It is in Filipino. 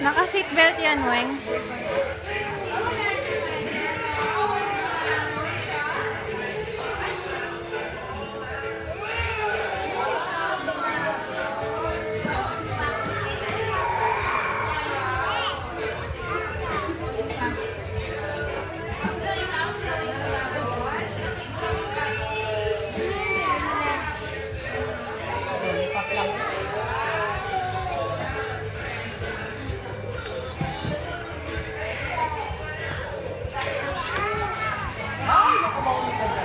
Naka-seatbelt yan, Weng. come on